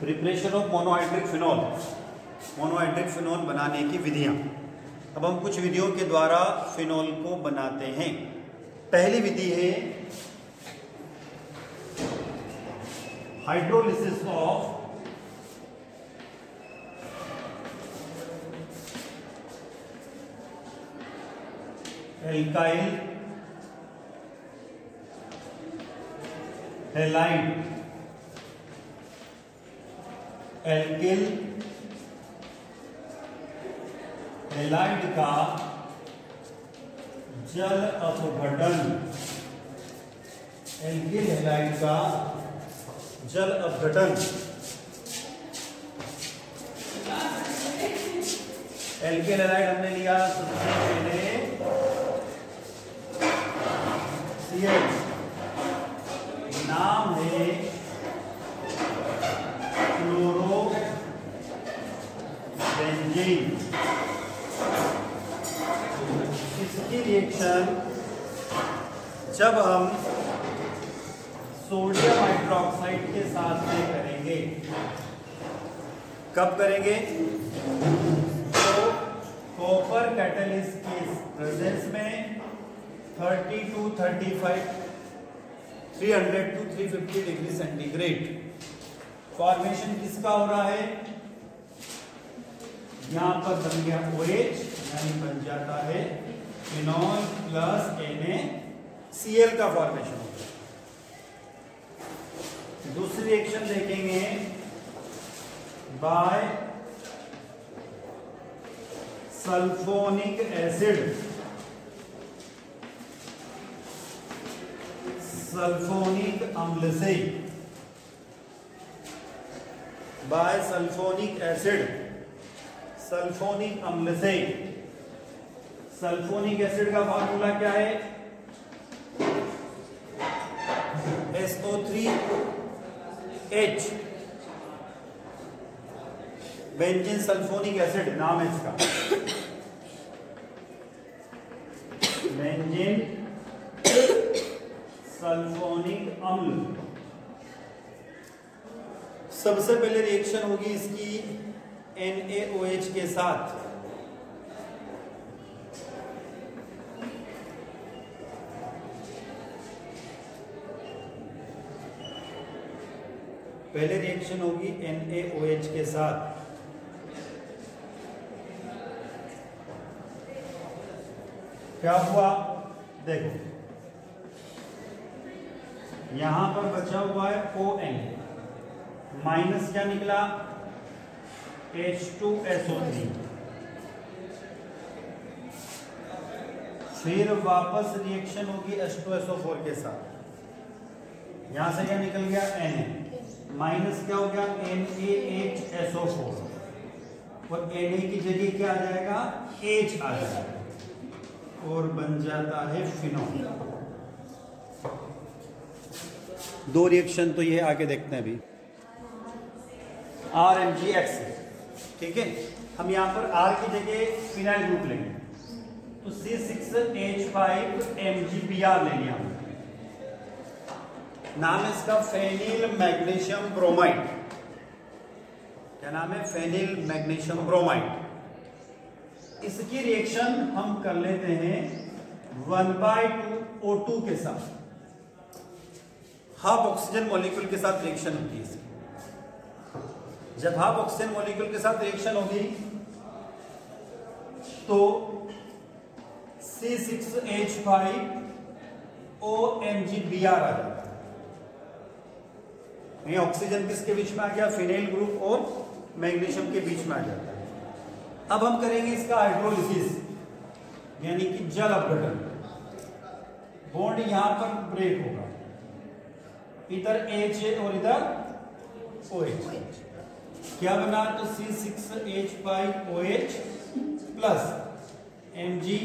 Preparation of monohydric phenol monohydric phenol बनाने की विधियाँ। अब हम कुछ विधियों के द्वारा फिनॉल को बनाते हैं। पहली विधि है hydrolysis of alkyl halide alkyl halide का जल अपघटन. एल्किल हेलाइड का जल अपघटन. एल्किल हेलाइड हमने लिया सबसे पहले सीएल नाम इसकी रिएक्शन जब हम सोडियम हाइड्रोक्साइड के साथ में करेंगे, कब करेंगे? तो कॉपर कैटलिस्ट के प्रेजेंस में 30 to 35 300 to 350 degree centigrade formation किसका हो रहा है? यहाँ पर बन गया OH यानी बन जाता है फिनॉल प्लस NaCl का फॉर्मेशन होता है। दूसरी रिएक्शन देखेंगे। बाय सल्फोनिक एसिड सल्फोनिक अम्ल से बाय सल्फोनिक एसिड सल्फोनिक अम्ल से सल्फोनिक एसिड का फॉर्मूला क्या है? SO3 H. Benzene sulphonic acid नाम है इसका। बेंजीन सल्फोनिक अम्ल सबसे पहले रिएक्शन होगी इसकी NaOH के साथ। पहले रिएक्शन होगी NaOH के साथ। क्या हुआ? देखो। यहाँ पर बचा हुआ है ओ एन माइनस क्या निकला? H2SO3 फिर वापस रिएक्शन होगी H2SO4 के साथ। यहाँ से क्या निकल गया? Na माइनस क्या हो गया? NaHSO4 और Na की जगह क्या आ जाएगा? एच आ जाएगा। और बन जाता है फिनॉल दो रिएक्शन तो ये आगे देखते हैं अभी। आर एम जी एक्स ठीक है? हम यहाँ पर आर की जगह फिनाइल ग्रुप लेंगे। तो C six H five M G P R ले लिया नाम है इसका फेनिल मैग्नीशियम ब्रोमाइड क्या नाम है? फेनिल मैग्नीशियम ब्रोमाइड इसकी रिएक्शन हम कर लेते हैं one by two O two के साथ. हाफ़ ऑक्सीजन मॉलिक्यूल के साथ रिएक्शन होती है इसकी. जब हाफ़ ऑक्सीजन मॉलिक्यूल के साथ रिएक्शन होगी तो C six H five O है ऑक्सीजन किसके बीच में आ गया? फिनेल ग्रुप और मैग्नीशियम के बीच में आ जाता है। अब हम करेंगे इसका हाइड्रोलिसिस यानी कि जल अपघटन। बॉन्ड यहाँ पर ब्रेक होगा। इधर एच और इधर ओ एच क्या बना? तो C six H by O H plus M G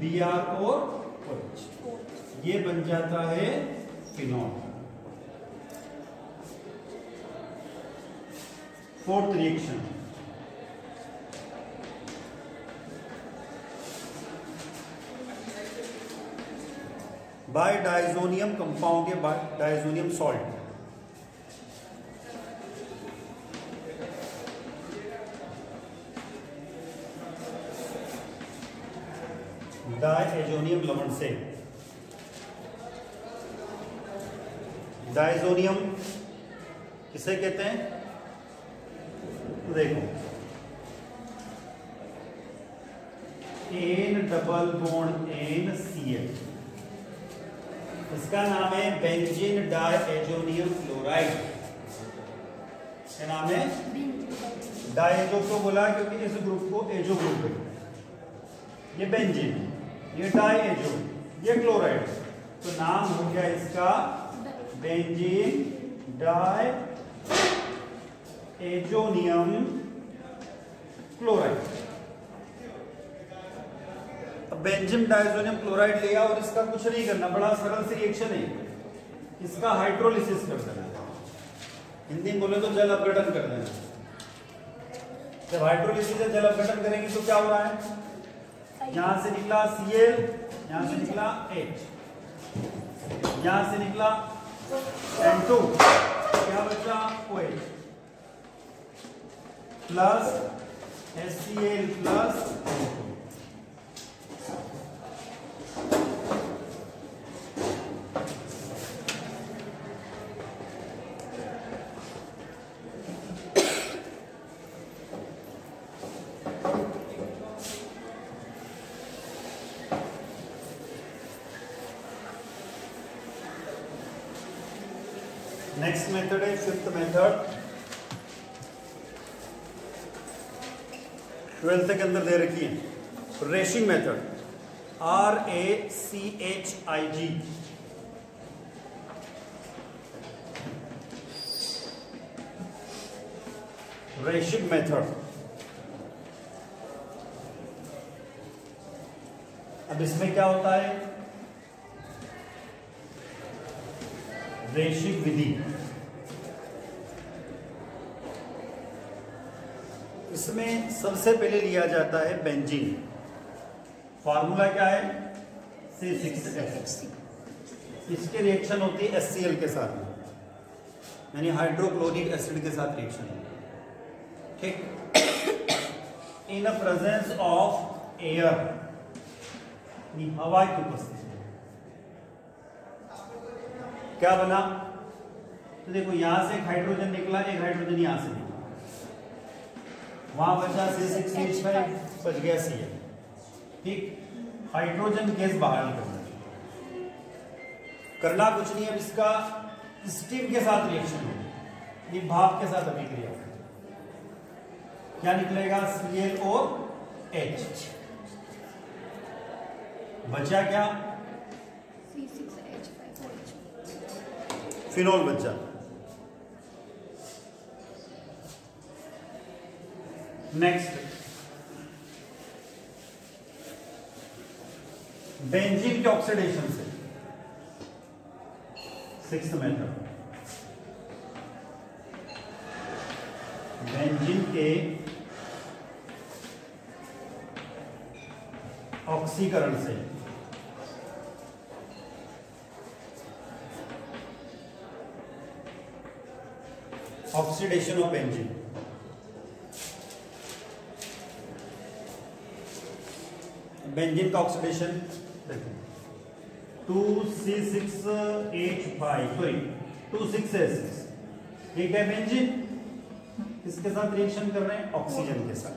B R और ये बन जाता है phenol fourth reaction by diazonium compound या डाइजोनियम सॉल्ट डाइजोनियम लवण से. डाइजोनियम किसे कहते हैं? देखो। N double bond N C L इसका नाम है बेंजीन डाइजोनियम फ्लोराइड क्या नाम है डाइजो को बोला क्योंकि इस ग्रुप को एजो ग्रुप हैं। ये बेंजीन ये डाइजो ये क्लोराइड तो नाम हो गया इसका बेंजीन डाई एजोनियम क्लोराइड। अब डाइजोनियम क्लोराइड लिया और इसका कुछ नहीं करना, बड़ा सरल सी रिएक्शन है। इसका हाइड्रोलिसिस कर देना। हिंदी में बोले तो जल अपघटन कर देना। जब हाइड्रोलिसिस जल अपघटन करेंगे तो क्या हो रहा है? यहाँ से निकला सी एल यहाँ से निकला एच यहाँ से निकला एन टू क्या बचा? OH plus HCl plus next method है फिफ्थ मेथड। ट्वेल्थ के अंदर दे रखी है। Raschig method. R A C H I G Raschig method. अब इसमें क्या होता है? रेशिक विधि। इसमें सबसे पहले लिया जाता है बेंजीन फार्मूला क्या है? सी सिक्स इसके रिएक्शन होती है एस के साथ यानी हाइड्रोक्लोरिक एसिड के साथ रिएक्शन ठीक? In a presence of air हवा की उपस्थिति। क्या बना? तो देखो, यहाँ से एक हाइड्रोजन निकला, एक हाइड्रोजन यहाँ से निकला। वहाँ बचा सी सिक्स एच फाइव बच गया सी एल ठीक? हाइड्रोजन गैस बाहर निकलना करना कुछ नहीं है इसका स्टीम के साथ रिएक्शन हो ये भाप के साथ अभिक्रिया क्या निकलेगा? सी एल और एच बचा क्या? फिनोल बचा नेक्स्ट बेंजीन के ऑक्सीडेशन से. सिक्स मेथड बेंजीन के ऑक्सीकरण से. ऑक्सीडेशन ऑफ़ बेंजीन बेंजीन का oxidation to C six H five sorry to six S six ये क्या बेंजीन? किसके साथ रिएक्शन कर रहे हैं? ऑक्सीजन के साथ।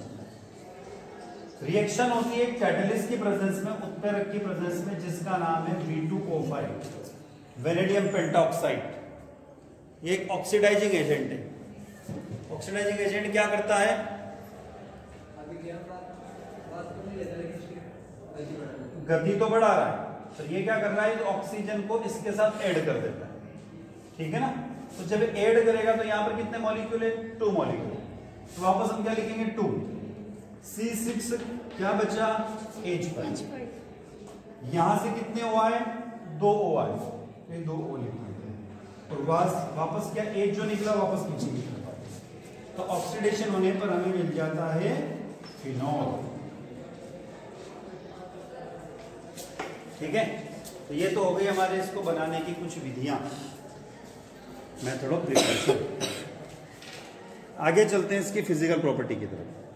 रिएक्शन होती है कैटलिस्ट की प्रेजेंस में उत्प्रेरक की प्रेजेंस में, जिसका नाम है V2O5 वेनेडियम पेंटाऑक्साइड एक ऑक्सीडाइजिंग एजेंट है। ऑक्सीडाइजिंग एजेंट क्या करता है? गति तो बढ़ा रहा है तो ये क्या कर रहा है? ऑक्सीजन को इसके साथ ऐड कर देता है। ठीक है ना? तो जब ऐड करेगा तो यहाँ पर कितने मॉलिक्यूल है? टू मॉलिक्यूल तो वापस हम क्या लिखेंगे? टू सी सिक्स क्या बचा? एच फाइव यहाँ से कितने ओ आए? दो ओ आए। ये दो ओ लिखेंगे और वापस वापस क्या? एच जो निकला वापस नीचे निकला तो ऑक्सीडेशन होने पर हमें मिल जाता है फिनॉल ठीक है? तो ये तो हो गई हमारे इसको बनाने की कुछ विधियाँ। मैं थोड़ा आगे चलते हैं इसकी फ़िज़िकल प्रॉपर्टी की तरफ़।